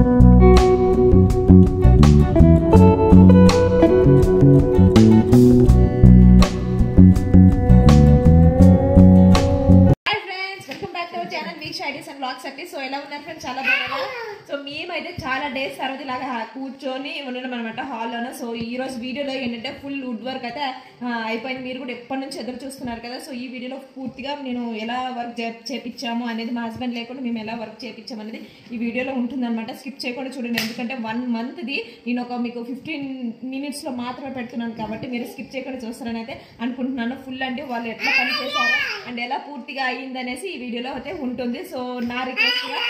Hi చాలా తర్వాత కూర్చొని ఉండడం అనమాట హాల్లోనే. సో ఈ రోజు వీడియోలో ఏంటంటే ఫుల్ వుడ్ వర్క్ అయితే అయిపోయింది. మీరు కూడా ఎప్పటి నుంచి ఎదురు చూస్తున్నారు కదా? సో ఈ వీడియోలో పూర్తిగా నేను ఎలా వర్క్ చేపించాము అనేది మా హస్బెండ్ లేకుండా మేము ఎలా వర్క్ చేపించాము అనేది ఈ వీడియోలో ఉంటుందన్నమాట. స్కిప్ చేయకుండా చూడండి. ఎందుకంటే వన్ మంత్ది నేను ఒక మీకు ఫిఫ్టీన్ మినిట్స్లో మాత్రమే పెడుతున్నాను కాబట్టి మీరు స్కిప్ చేయకుండా చూస్తారని అయితే అనుకుంటున్నాను. ఫుల్ అంటే వాళ్ళు ఎట్లా పని చేశారు అండ్ ఎలా పూర్తిగా అయ్యిందనేసి ఈ వీడియోలో అయితే ఉంటుంది. సో నా రిక్వెస్ట్గా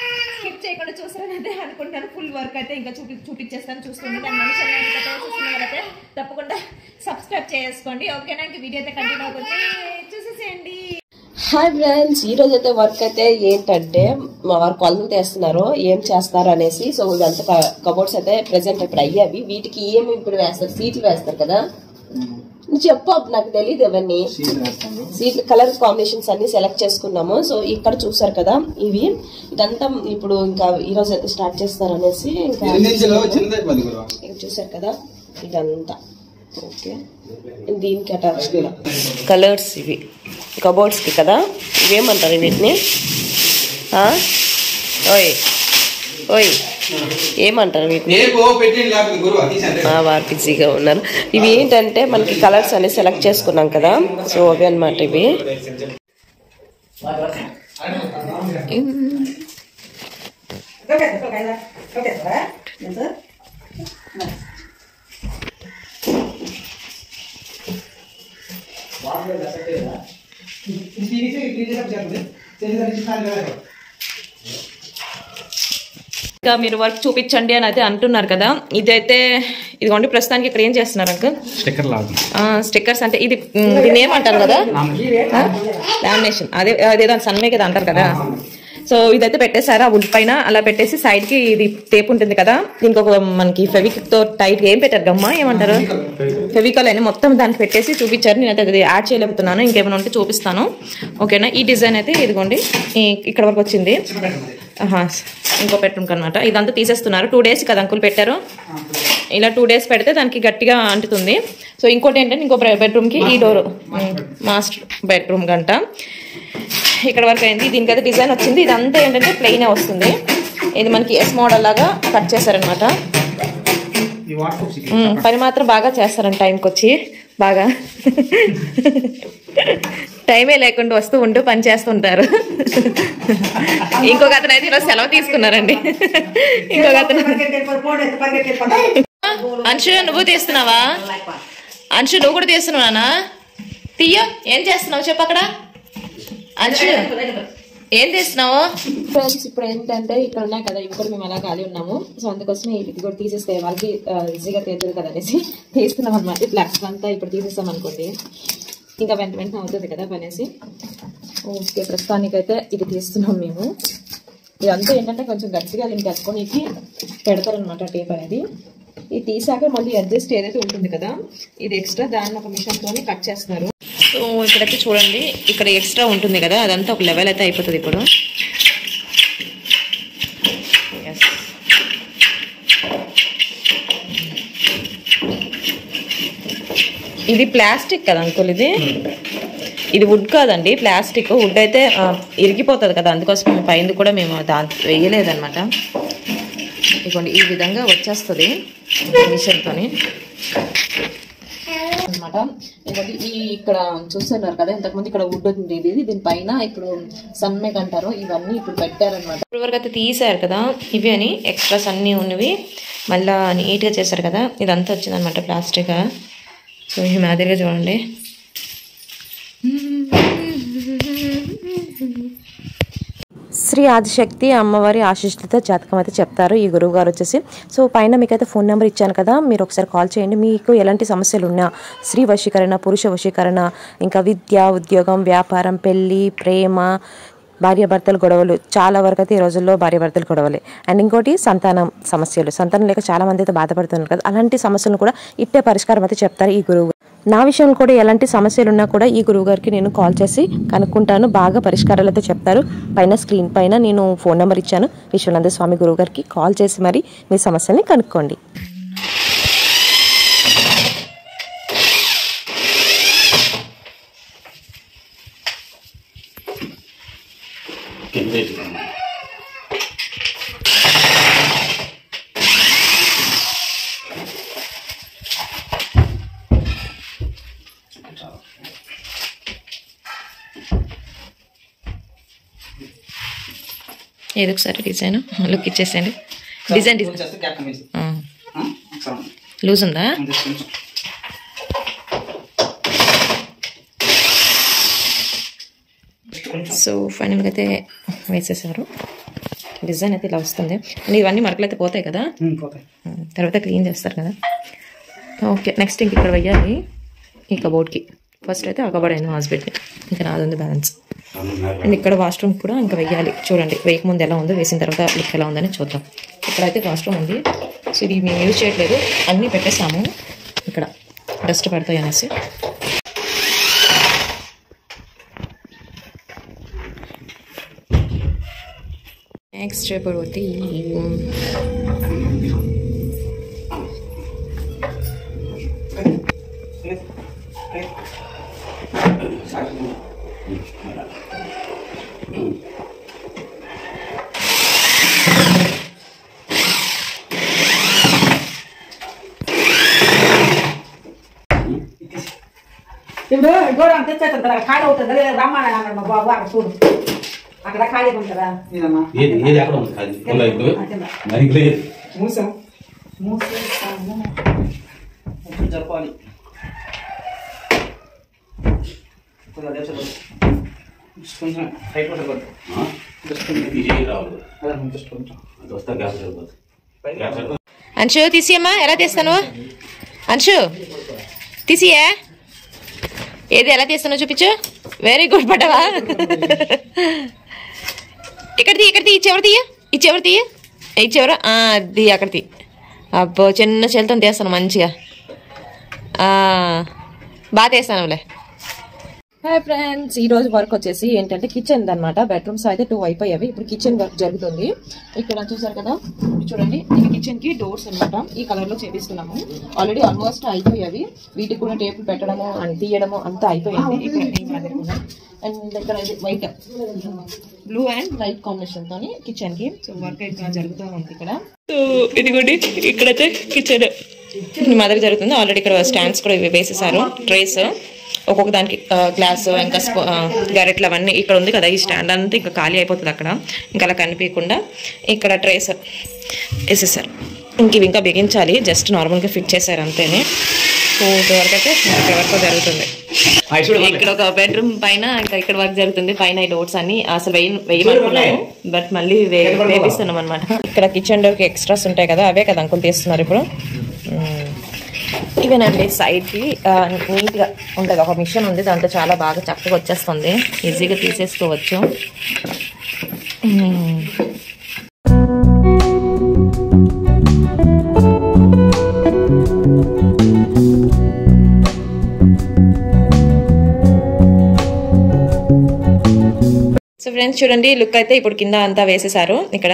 స్కిప్ చేయకుండా చూస్తారని అనుకుంటాను ఫుల్ వర్క్ అయితే ఇంకా చూపి చూపించేస్తాను చూస్తుంటే మన ఛానల్ తప్పకుండా సబ్స్క్రైబ్ చేసుకోండి. ఓకేనా ఇంక వీడియో అయితే కంటిన్యూ అవుతుంది. చూసేసేయండి. హాయ్ ఫ్రెండ్స్ ఈ రోజు అయితే వర్క్ అయితే ఏంటంటే మా వారు కొలతలు తీస్తున్నారు. ఏం చేస్తారు అనేసి. సో ఇదంతా కబోర్డ్స్ అయితే ప్రెసెంట్ ఇప్పుడు అయ్యావి వీటికి ఏమి ఇప్పుడు వేస్తారు? సీట్లు వేస్తారు కదా. నువ్వు చెప్పు నాకు తెలియదు అవన్నీ. సీట్లు కలర్ కాంబినేషన్స్ అన్ని సెలెక్ట్ చేసుకున్నాము. సో ఇక్కడ చూసారు కదా ఇవి. ఇదంతా ఇప్పుడు ఇంకా ఈ రోజు అయితే స్టార్ట్ చేస్తారు అనేసి ఇంకా చూసారు కదా? ఇదంతా. ఓకే. దీనికి అటాచ్ కూడా కలర్స్ ఇవి. కబోర్డ్స్కి కదా? ఇవేమంటారు వీటిని? ఓయ్. ఓయ్. ఏమంటారు వీటిని? ఆ, వారు బిజీగా ఉన్నారు. ఇవి ఏంటంటే మనకి కలర్స్ అనేవి సెలెక్ట్ చేసుకున్నాం కదా. సో అవి అన్నమాట ఇవి. ఇంకా మీరు వర్క్ చూపించండి అని అయితే అంటున్నారు కదా. ఇదైతే ఇదిగోండి ప్రస్తుతానికి ఇక్కడ ఏం చేస్తున్నారు అంకుల్? స్టిక్కర్స్ అంటే ఇది మ్, దీన్ని ఏమంటారు కదా? లామినేషన్. అదే అదేదో సన్మే కదా అంటారు కదా. సో ఇదైతే పెట్టేశారు ఆ వుడ్ పైన. అలా పెట్టేసి సైడ్కి ఇది టేప్ ఉంటుంది కదా. దీనికి ఒక మనకి ఫెవిక్తో టైట్ ఏం పెట్టారు గమ్మ? ఏమంటారు? ఫెవికల్ అని మొత్తం దానికి పెట్టేసి చూపించారు. నేనైతే అది యాడ్ చేయలేకపోతున్నాను. ఇంకేమైనా ఉంటే చూపిస్తాను. ఓకేనా? ఈ డిజైన్ అయితే ఇదిగోండి ఇక్కడ వరకు వచ్చింది. ఇంకో బెడ్రూమ్ అనమాట ఇదంతా తీసేస్తున్నారు. టూ డేస్ కదా అంకుల్ పెట్టారు. ఇలా టూ డేస్ పెడితే దానికి గట్టిగా అంటుతుంది. సో ఇంకోటి ఏంటంటే ఇంకో బెడ్రూమ్కి ఈ డోర్ మాస్టర్ బెడ్రూమ్ గంట. ఇక్కడ వరకు అయింది. దీనికైతే డిజైన్ వచ్చింది. ఇదంతా ఏంటంటే ప్లెయినే వస్తుంది. ఇది మనకి ఎస్ మోడల్ లాగా కట్ చేశారనమాట పని మాత్రం బాగా చేస్తారండి టైంకి వచ్చి బాగా. టైమే లేకుండా వస్తూ ఉంటూ పని చేస్తుంటారు. ఇంకొక అతను అయితే ఈరోజు సెలవు తీసుకున్నారండి. ఇంకొక అతను. అంశు నువ్వు తీస్తున్నావా? అంశు నువ్వు కూడా తీస్తున్నావానా తీయ? ఏం చేస్తున్నావు చెప్పు అక్కడ? అంశు. ఏం తీస్తున్నావు ఫ్రెండ్స్ ఇప్పుడు ఏంటంటే ఇక్కడ ఉన్నాయి కదా ఇప్పుడు మేము అలా ఖాళీ ఉన్నాము. సో అందుకోసమే ఇది కూడా తీసేస్తే వాళ్ళకి ఈజీగా తేలుతుంది కదా అనేసి తీస్తున్నాం అనమాట ఇట్లా అంతా ఇప్పుడు తీసేస్తాం అనుకోండి. ఇంకా వెంట వెంటనే అవుతుంది కదా పనేసి ఓకే ప్రస్తుతానికైతే ఇది తీస్తున్నాం మేము. ఇదంతా ఏంటంటే కొంచెం గట్టిగా దీన్ని కట్టుకొని పెడతారనమాట టేప్ అనేది. ఇది తీసాక మళ్ళీ అడ్జస్ట్ ఏదైతే ఉంటుంది కదా ఇది ఎక్స్ట్రా దాన్ని ఒక మిషన్తో కట్ చేస్తున్నారు. సో ఇక్కడైతే చూడండి ఇక్కడ ఎక్స్ట్రా ఉంటుంది కదా అదంతా ఒక లెవెల్ అయితే అయిపోతుంది ఇప్పుడు. ఇది ప్లాస్టిక్ కదా అంకుల్ ఇది? ఇది వుడ్ కాదండి ప్లాస్టిక్ వుడ్ అయితే ఇరిగిపోతుంది కదా అందుకోసం పైన కూడా మేము దాంతో వేయలేదన్నమాట. ఇదిగోండి ఈ విధంగా వచ్చేస్తుంది మిషన్తోని అనమాట ఎందుకంటే ఈ ఇక్కడ చూస్తున్నారు కదా ఇంతకుముందు ఇక్కడ వుడ్ ఉంది ఇది దీనిపైన ఇప్పుడు సన్మేక్ అంటారు. ఇవన్నీ ఇప్పుడు పెట్టారనమాట ఇప్పుడు వరకు అయితే తీసారు కదా ఇవి అని ఎక్స్ట్రాస్ అన్నీ ఉన్నవి. మళ్ళా నీట్గా చేశారు కదా ఇదంతా వచ్చిందనమాట ప్లాస్టిక్. సో ఈ మాదిరిగా చూడండి. శ్రీ ఆదిశక్తి అమ్మవారి ఆశీస్సులతో జాతకం అయితే చెప్తారు ఈ గురువు గారు వచ్చేసి. సో పైన మీకైతే ఫోన్ నెంబర్ ఇచ్చాను కదా మీరు ఒకసారి కాల్ చేయండి. మీకు ఎలాంటి సమస్యలు ఉన్నా స్త్రీ వశీకరణ పురుష వశీకరణ ఇంకా విద్య ఉద్యోగం వ్యాపారం పెళ్ళి ప్రేమ భార్యాభర్తల గొడవలు చాలా వరకు అయితే ఈ రోజుల్లో భార్యాభర్తలు గొడవలే. అండ్ ఇంకోటి సంతానం సమస్యలు. సంతానం లేక చాలా మంది అయితే బాధపడుతున్నారు కదా అలాంటి సమస్యలను కూడా ఇట్టే పరిష్కారం అయితే చెప్తారు ఈ గురువు నా విషయంలో కూడా ఎలాంటి సమస్యలు ఉన్నా కూడా ఈ గురువుగారికి నేను కాల్ చేసి కనుక్కుంటాను. బాగా పరిష్కారాలు అయితే చెప్తారు. పైన స్క్రీన్ పైన నేను ఫోన్ నెంబర్ ఇచ్చాను. విశ్వనంద స్వామి గురువుగారికి కాల్ చేసి మరి మీ సమస్యల్ని కనుక్కోండి. ఏదో ఒకసారి డిజైన్ లుక్ ఇచ్చేసేయండి. డిజైన్ డిజైన్ లూజ్ ఉందా? సో ఫైనల్గా అయితే వేసేసారు. డిజైన్ అయితే ఇలా వస్తుంది. అండ్ ఇవన్నీ మరకలు అయితే పోతాయి కదా? తర్వాత క్లీన్ చేస్తారు కదా? ఓకే నెక్స్ట్ ఇంక ఇక్కడ వెయ్యాలి. ఈ కబోర్డ్కి ఫస్ట్ అయితే ఆ కబోర్డ్ అయింది హాస్పిటల్ ఇంకా నాది ఉంది బ్యాలెన్స్ అండ్ ఇక్కడ వాష్రూమ్ కూడా ఇంకా వెయ్యాలి. చూడండి వేయకముందు ఎలా ఉందో వేసిన తర్వాత లుక్ ఎలా ఉందని చూద్దాం. ఇక్కడైతే వాష్రూమ్ ఉంది. సో ఇది మేము యూజ్ చేయట్లేదు. అన్నీ పెట్టేసాము ఇక్కడ డస్ట్ పడతాయి అనేసి. నెక్స్ట్ ఇప్పుడు వచ్చి ఇప్పుడు గోడం తెచ్చేస్తుంటారా ఖాళీ అవుతుంది లేదా రమ్మని అన్నాడు మా బాబు అక్కడ చూడు అక్కడ ఖాళీగా ఉంటుందా ఏది ఏది ఎక్కడ ఉంది ఖాళీ ఉందా ఇప్పుడు మరి లేదు మూసాం మూసేస్తాము కొంచెం జరపాలి కొంచెం అదే చెప్పదు జస్ట్ కొంచెం టైట్ పట్టకూడదు జస్ట్ కొంచెం తీసేయి రావాలి అదే జస్ట్ కొంచెం అది వస్తా గ్యాప్ సరిపోతుంది గ్యాప్ సరిపోతుంది అంశు తీసియమ్మా. ఎలా తీస్తాను? అంశు తీసియా? ఏది ఎలా తీస్తానో చూపించు? వెరీ గుడ్ పటవా? ఇక్కడ తీ ఇక్కడ తీ ఇచ్చేవరు తీయ. ఇచ్చేవరు తీయ. ఇచ్చేవరు ఆ, అది అక్కడ తీ. అబ్బో చిన్న చెల్తో తీస్తాను మంచిగా. ఆ, బాగా తీస్తానులే. హాయ్ ఫ్రెండ్స్ ఈ రోజు వర్క్ వచ్చేసి ఏంటంటే కిచెన్ అన్నమాట. బెడ్రూమ్స్ అయితే టూ అయిపోయావి ఇప్పుడు కిచెన్ వర్క్ జరుగుతుంది. ఇక్కడ చూసారు కదా? చూడండి. ఇది కిచెన్కి డోర్స్ అన్నమాట. ఈ కలర్లో చేపిస్తున్నాము. ఆల్రెడీ ఆల్మోస్ట్ అయిపోయావి వీటికి కూడా టేపులు పెట్టడము అండ్ తీయడము అంతా అయిపోయింది. ఇక్కడ. అండ్ ఇక్కడ white blue and white combination తోని కిచెన్కి. సో వర్క్ ఇక్కడ జరుగుతూ ఉంది ఇక్కడ. సో ఇదిగోండి. ఇక్కడైతే కిచెన్ మదర్ జరుగుతుంది. ఆల్రెడీ ఇక్కడ స్టాండ్స్ కూడా ఇవి వేసేసారు. ట్రేస్ ఒక్కొక్క దానికి గ్లాస్ ఇంకా స్పూ- గరిటలు అవన్నీ ఇక్కడ ఉంది కదా ఈ స్టాండ్ అంతా ఇంకా ఖాళీ అయిపోతుంది అక్కడ. ఇంకా అలా కనిపించకుండా ఇక్కడ ట్రేస్ వేసేసారు. ఇంక ఇవి ఇంకా బిగించాలి జస్ట్ నార్మల్గా ఫిట్ చేశారు అంతేనే. సో వరకు అయితే ఇక్కడ వరకు జరుగుతుంది ఇక్కడ ఒక బెడ్రూమ్ పైన ఇంకా ఇక్కడ వర్క్ జరుగుతుంది పైన ఈ డోర్స్ అన్ని. అసలు వేయ వేయమనుకున్నాము బట్ మళ్ళీ వేపిస్తున్నాం అనమాట ఇక్కడ కిచెన్ డోర్కి ఎక్స్ట్రాస్ ఉంటాయి కదా అవే కదా అంకుల్ తీస్తున్నారు ఇప్పుడు. ఇవేనండి సైడ్కి కి నీట్గా ఉంటుంది ఒక మిషన్ ఉంది దాంట్లో చాలా బాగా చక్కగా వచ్చేస్తుంది. ఈజీగా తీసేసుకోవచ్చు. సో ఫ్రెండ్స్ చూడండి లుక్ అయితే ఇప్పుడు కింద అంతా వేసేసారు ఇక్కడ.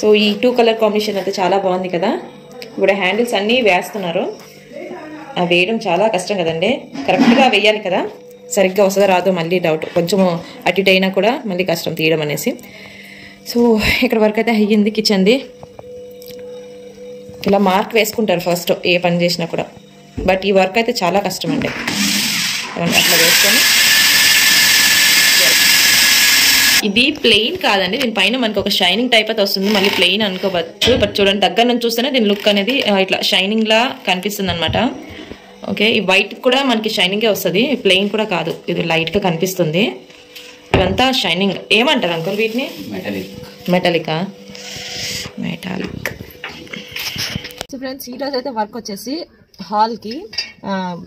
సో ఈ టూ కలర్ కాంబినేషన్ అయితే చాలా బాగుంది కదా. ఇప్పుడు హ్యాండిల్స్ అన్నీ వేస్తున్నారు. వేయడం చాలా కష్టం కదండి. కరెక్ట్గా వేయాలి కదా. సరిగ్గా వస్తుందో రాదో మళ్ళీ డౌట్ కొంచెం అటు అయినా కూడా మళ్ళీ కష్టం తీయడం అనేసి. సో ఇక్కడ వరకు అయితే అయ్యింది కిచెన్ది. ఇలా మార్క్ వేసుకుంటారు ఫస్ట్ ఏ పని చేసినా కూడా. బట్ ఈ వర్క్ అయితే చాలా కష్టం అండి. అట్లా వేసుకొని ఇది ప్లెయిన్ కాదండి. దీని పైన మనకు ఒక షైనింగ్ టైప్ అయితే వస్తుంది. మళ్ళీ ప్లెయిన్ అనుకోవచ్చు. బట్ చూడండి దగ్గర నుంచి చూస్తేనే దీని లుక్ అనేది ఇట్లా షైనింగ్ లా కనిపిస్తుంది అనమాట ఓకే ఈ వైట్ కూడా మనకి షైనింగే వస్తుంది. ప్లెయిన్ కూడా కాదు. ఇది లైట్గా కనిపిస్తుంది. ఇవంతా షైనింగ్ ఏమంటారు అంకుల్ వీటిని? మెటాలిక్ మెటాలికా ఫ్రెండ్స్ ఈ రోజు అయితే వర్క్ వచ్చేసి హాల్కి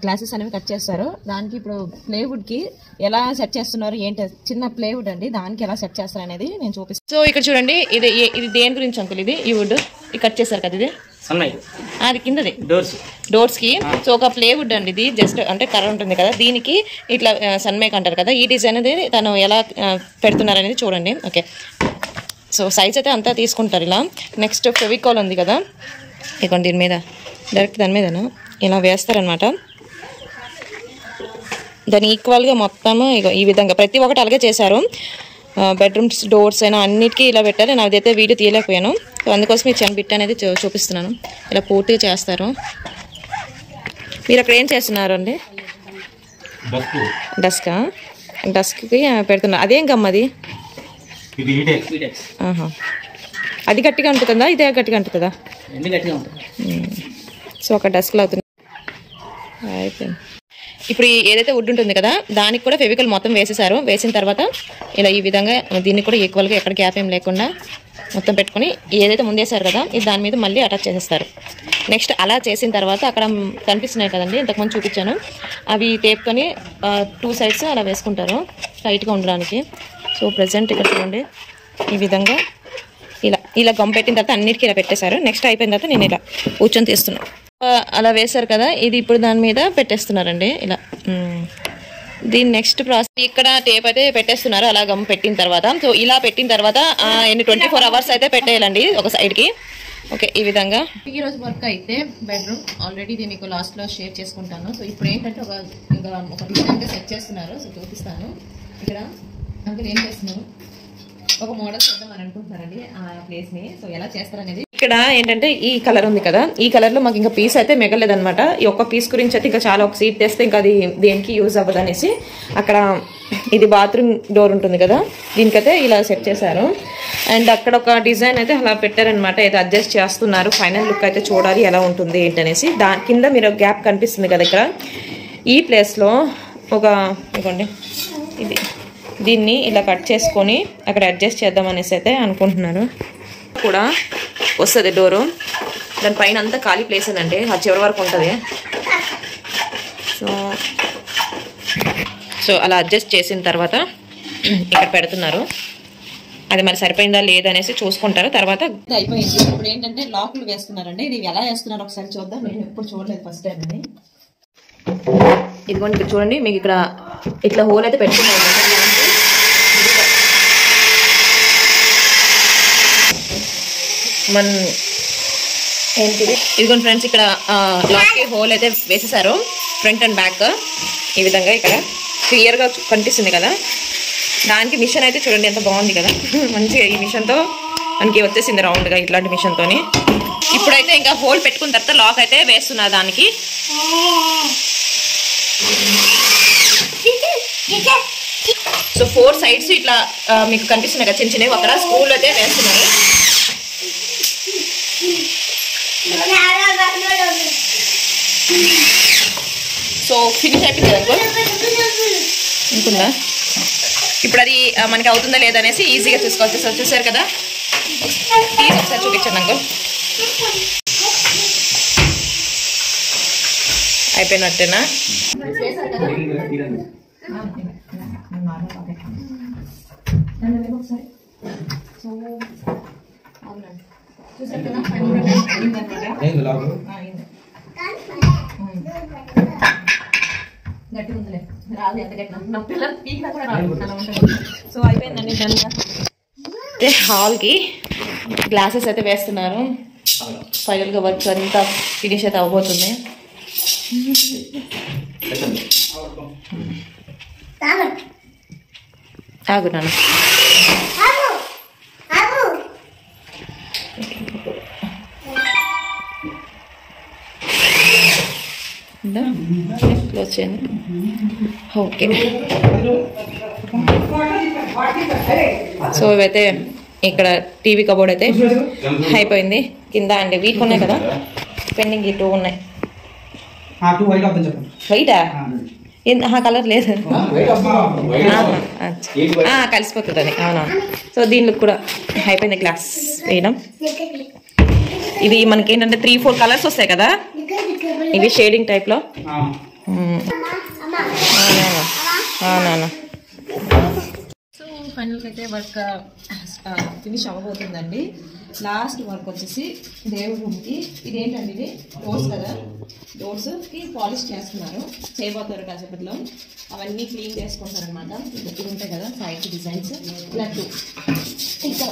గ్లాసెస్ అనేవి కట్ చేస్తారు. దానికి ఇప్పుడు ప్లేవుడ్కి ఎలా సెట్ చేస్తున్నారు ఏంటి? చిన్న ప్లేవుడ్ అండి. దానికి ఎలా సెట్ చేస్తారు అనేది నేను చూపిస్తాను సో ఇక్కడ చూడండి ఇది ఇది దేని గురించి అంకుల్ ఇది? ఈ వుడ్ ఇది కట్ చేశారు కదా ఇది? అది కిందది. డోర్స్ డోర్స్కి. సో ఒక ప్లేవుడ్ అండి ఇది. జస్ట్ అంటే కర్ర ఉంటుంది కదా. దీనికి ఇట్లా సన్మేక్ అంటారు కదా. ఈ డిజైన్ అనేది తను ఎలా పెడుతున్నారు అనేది చూడండి. ఓకే సో సైజ్ అయితే అంతా తీసుకుంటారు ఇలా. నెక్స్ట్ ఫెవికాల్ ఉంది కదా. ఇదిగోండి దీని మీద. డైరెక్ట్ దాని మీదను? ఇలా వేస్తారనమాట దాని ఈక్వల్గా మొత్తం ఇగో ఈ విధంగా ప్రతి ఒక్కటి అలాగే చేశారు. బెడ్రూమ్స్ డోర్స్ అయినా అన్నిటికీ ఇలా పెట్టారు నేను అదైతే వీడియో తీయలేకపోయాను. సో అందుకోసం ఈ చిన్న బిట్ అనేది చూపిస్తున్నాను. ఇలా పూర్తిగా చేస్తారు. మీరు అక్కడ ఏం చేస్తున్నారు అండి డస్కా డస్క్కి పెడుతున్నారు అదేం గమ్ అది? గట్టిగా అంటుతుందా ఇదే గట్టిగా అంటుతుందా రెండు గట్టిగా ఉంటుంది? సో ఒక డస్క్లో అవుతుంది. అయిపోయింది ఇప్పుడు ఏదైతే వుడ్ ఉంటుంది కదా దానికి కూడా ఫెవికల్ మొత్తం వేసేసారు. వేసిన తర్వాత ఇలా ఈ విధంగా దీన్ని కూడా ఈక్వల్గా ఎక్కడ గ్యాప్ ఏం లేకుండా మొత్తం పెట్టుకొని ఏదైతే ముందేశారు కదా ఇది దాని మీద మళ్ళీ అటాచ్ చేసేస్తారు. నెక్స్ట్ అలా చేసిన తర్వాత అక్కడ కనిపిస్తున్నాయి కదండి ఇంతకుముందు చూపించాను. అవి టేప్తోని టూ సైడ్స్ అలా వేసుకుంటారు టైట్గా ఉండడానికి. సో ప్రజెంట్ ఇక్కడ చూడండి ఈ విధంగా ఇలా ఇలా గమ్ పెట్టిన తర్వాత అన్నిటికీ ఇలా పెట్టేశారు. నెక్స్ట్ అయిపోయిన తర్వాత నేను ఇలా కూర్చొని తీస్తున్నాను అలా వేశారు కదా ఇది ఇప్పుడు దాని మీద పెట్టేస్తున్నారండి ఇలా. దీని నెక్స్ట్ ప్రాసెస్ ఇక్కడ టేప్ అయితే పెట్టేస్తున్నారు అలా గమ్ పెట్టిన తర్వాత. సో ఇలా పెట్టిన తర్వాత ఎన్ని ట్వంటీ ఫోర్ అవర్స్ అయితే పెట్టేయాలండి ఒక సైడ్కి ఓకే ఈ విధంగా. ఈ రోజు వర్క్ అయితే బెడ్రూమ్ ఆల్రెడీ ఇది మీకు లాస్ట్లో షేర్ చేసుకుంటాను. సో ఇప్పుడు ఏంటంటే ఒక ఇంకా ఒక డిజైన్ సెట్ చేస్తున్నారు సో చూపిస్తాను. ఇక్కడ అంకుల్ ఏం చేస్తున్నారు? ఒక మోడల్ చేద్దాం అని అనుకుంటున్నారండి ఆ ప్లేస్ని. సో ఎలా చేస్తారనేది ఇక్కడ ఏంటంటే ఈ కలర్ ఉంది కదా. ఈ కలర్లో మాకు ఇంకా పీస్ అయితే మిగలేదనమాట ఈ ఒక్క పీస్ గురించి అయితే ఇంకా చాలా ఒక సీట్ తెస్తే ఇంకా అది దేనికి యూజ్ అవ్వదు అనేసి అక్కడ ఇది బాత్రూమ్ డోర్ ఉంటుంది కదా. దీనికైతే ఇలా సెట్ చేశారు. అండ్ అక్కడ ఒక డిజైన్ అయితే అలా పెట్టారనమాట ఏదో అడ్జస్ట్ చేస్తున్నారు. ఫైనల్ లుక్ అయితే చూడాలి ఎలా ఉంటుంది ఏంటనేసి. దాని కింద మీరు గ్యాప్ కనిపిస్తుంది కదా ఇక్కడ. ఈ ప్లేస్లో ఒక ఇదిగోండి. ఇది. దీన్ని ఇలా కట్ చేసుకొని అక్కడ అడ్జస్ట్ చేద్దాం అనేసి అయితే అనుకుంటున్నారు. కూడా వస్తుంది డోరు. దాని పైన అంతా ఖాళీ ప్లేస్ అండి. ఆ చివరి వరకు ఉంటుంది. సో సో అలా అడ్జస్ట్ చేసిన తర్వాత ఇక్కడ పెడుతున్నారు. అది మరి సరిపోయిందా లేదా అనేసి చూసుకుంటారు. తర్వాత అయిపోయింది. ఇప్పుడు ఏంటంటే లాకులు వేస్తున్నారండి. ఇది ఎలా వేస్తున్నారు ఒకసారి చూద్దాం. నేను ఎప్పుడు చూడలేదు ఫస్ట్ టైం అని ఇదిగోండి ఇక్కడ చూడండి. మీకు ఇక్కడ ఇట్లా హోల్ అయితే పెట్టుకున్నారు. మన ఏంటిది? ఇదిగోండి ఫ్రెండ్స్ ఇక్కడ లాక్కి హోల్ అయితే వేసేసారు. ఫ్రంట్ అండ్ బ్యాక్ ఈ విధంగా ఇక్కడ క్లియర్గా కనిపిస్తుంది కదా. దానికి మిషన్ అయితే చూడండి ఎంత బాగుంది కదా. మంచిగా ఈ మిషన్తో మనకి వచ్చేసింది రౌండ్గా ఇట్లాంటి మిషన్తో ఇప్పుడైతే ఇంకా హోల్ పెట్టుకున్న తర్వాత లాక్ అయితే వేస్తున్నారు దానికి. సో ఫోర్ సైడ్స్ ఇట్లా మీకు కనిపిస్తున్నాయి కదా చిన్న చిన్నవి అక్కడ స్కూల్ అయితే వేస్తున్నారు. సో ఫినిష్ అయిపోయింది కదా అనుకుందా ఇప్పుడు అది మనకి అవుతుందా లేదా అనేసి ఈజీగా చూసుకోవచ్చు. సార్ చూసారు కదా? ప్లీజ్ ఒకసారి చూపించండి అంకుల్. అయిపోయినట్టేనా? గట్టి ఉందిలే రాదు ఎంత గట్టి నా పిల్లలు పీకినా కూడా రాదు. అలా ఉంటుంది సో అయిపోయిందండి డన్ అయితే హాల్కి గ్లాసెస్ అయితే వేస్తున్నారు. ఫైనల్గా వర్క్ అంతా ఫినిష్ అయితే అవ్వబోతుంది ఆగు నాన్న. ఉందా? క్లోజ్ చేయండి ఓకే సో ఇవైతే ఇక్కడ టీవీ కబోర్డ్ అయితే అయిపోయింది. కింద అండి వీక్ ఉన్నాయి కదా? పెండింగ్ ఈ టూ ఉన్నాయి. టూ వైట్ అవుతుంది చెప్పండి. వైటా ఆ కలర్ లేదు. కలిసిపోతుంది అది అవునవును సో దీనికి కూడా అయిపోయింది గ్లాస్ వేయడం. ఇది మనకి ఏంటంటే త్రీ ఫోర్ కలర్స్ వస్తాయి కదా? ఇవి షేడింగ్ టైప్లో అవునవును సో ఫైనల్గా అయితే వర్క్ ఫినిష్ అవ్వబోతుందండి. లాస్ట్ వర్క్ వచ్చేసి దేవుడి రూమ్కి ఇది? డోర్స్ కదా? డోర్స్కి పాలిష్ చేస్తున్నారు. చేయబోతున్నారు కాసేపట్లో. అవన్నీ క్లీన్ చేసుకుంటారు అనమాట ఇది ఉంటాయి కదా సైడ్ డిజైన్స్ ఇలా టూ ఇంకా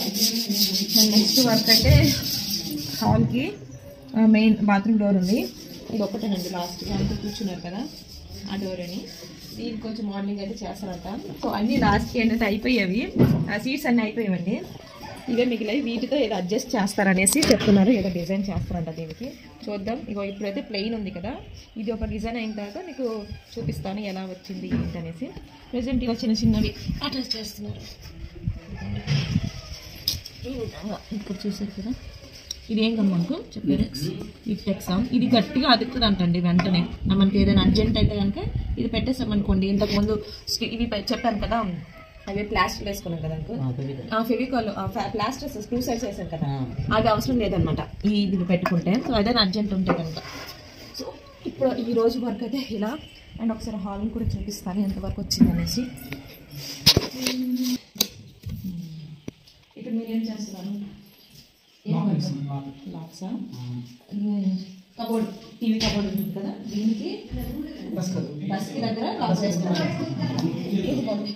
నెక్స్ట్ వర్క్ అయితే హాల్కి మెయిన్ బాత్రూమ్ డోర్ ఉంది. ఇది ఒకటేనండి లాస్ట్ దాంట్లో కూర్చున్నారు కదా ఆ డోర్ అని దీనికి కొంచెం మార్నింగ్ అయితే చేస్తారంట. సో అన్ని లాస్ట్కి ఏంటంటే అయిపోయేవి. ఆ సీట్స్ అన్నీ అయిపోయావండి. ఇవే మిగిలాయి వీటితో ఏదో అడ్జస్ట్ చేస్తారనేసి చెప్తున్నారు. ఏదో డిజైన్ చేస్తారంట దీనికి. చూద్దాం. ఇగో ఇప్పుడైతే ప్లెయిన్ ఉంది కదా. ఇది ఒక డిజైన్ అయిన తర్వాత మీకు చూపిస్తాను ఎలా వచ్చింది ఏంటనేసి. ప్రజెంట్ ఇక చిన్న చిన్నవి అటాచ్ చేస్తున్నారు. ఇప్పుడు చూసారు కదా. ఇది ఏం కమ్మకు చెప్పారు ఈ టెక్సామ్ ఇది గట్టిగా అదుకుతుంది అంటండి వెంటనే మనకి ఏదైనా అర్జెంట్ అయితే కనుక ఇది పెట్టేసామనుకోండి. ఇంతకుముందు ఇవి చెప్పాను కదా. అవి ప్లాస్టర్ వేసుకున్నాం కదా ఆ ఫెవికాల్. ప్లాస్టర్ స్క్రూ సైడ్స్ వేసాం కదా. అది అవసరం లేదనమాట ఈ ఇది పెట్టుకుంటే సో ఏదైనా అర్జెంట్ ఉంటే కనుక. సో ఇప్పుడు ఈ రోజు వర్క్ అయితే ఇలా. అండ్ ఒకసారి హాల్ కూడా చూపిస్తాను ఎంతవరకు వచ్చింది అనేసి. ఇప్పుడు మీరు ఏం చేస్తున్నారు? లాక్సా కబోర్డ్ టీవీ కబోర్డ్ ఉంటుంది కదా? దీనికి బస్కి దగ్గర లాక్స్ వేస్తున్నారు ఇదిగోండి.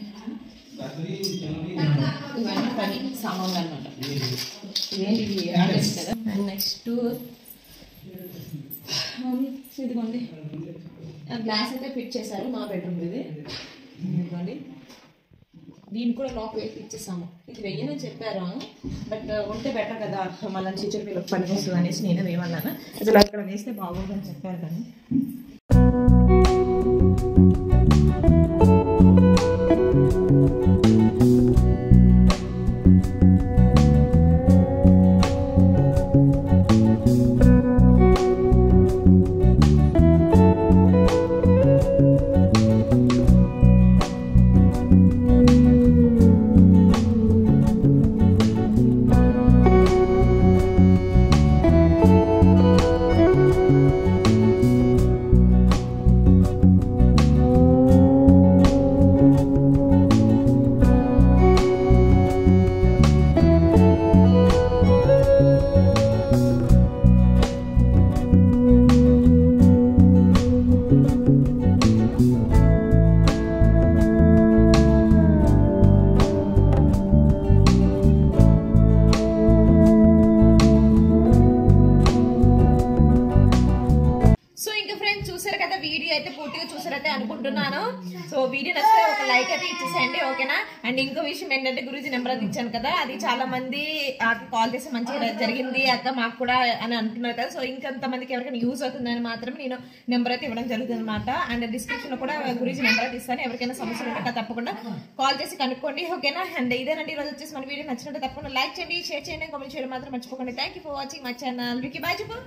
ఇవన్నీ పని సామాన్లు అనమాట ఇవేంటి కదా నెక్స్ట్ ఇదిగోండి. గ్లాస్ అయితే ఫిట్ చేశారు మా బెడ్రూమ్ ఇది ఇదిగోండి దీన్ని కూడా లాక్ వేసి ఇచ్చేసాము ఇది వెయ్యని చెప్పారు బట్ ఉంటే బెటర్ కదా మళ్ళీ టీచర్ పిల్లలకు పని వస్తుంది అనేసి నేను వేయమన్నాను అసలు అక్కడ వేస్తే బాగోదని చెప్పారు కానీ ఇచ్చాను కదా అది చాలా మంది కాల్ చేసి మంచిగా జరిగింది అక్క మాకు కూడా అని అంటున్నారు కదా. సో ఇంకొంతమందికి ఎవరికైనా యూజ్ అవుతుందని మాత్రమే నేను నెంబర్ అయితే ఇవ్వడం జరుగుతుంది అనమాట అండ్ డిస్క్రిప్షన్లో కూడా గురించి నెంబర్ అయితే ఇస్తాను. ఎవరికైనా సమస్యలు ఉంటే తప్పకుండా కాల్ చేసి కనుక్కోండి. ఓకేనా అండ్ ఇదేనండి ఈ రోజు వచ్చేసి మన వీడియో. నచ్చినట్టు తప్పకుండా లైక్ చేయండి షేర్ చేయండి కామెంట్ చేయడం మాత్రం మర్చిపోకండి. Thank you for watching my channel Vicky bye చెప్పు.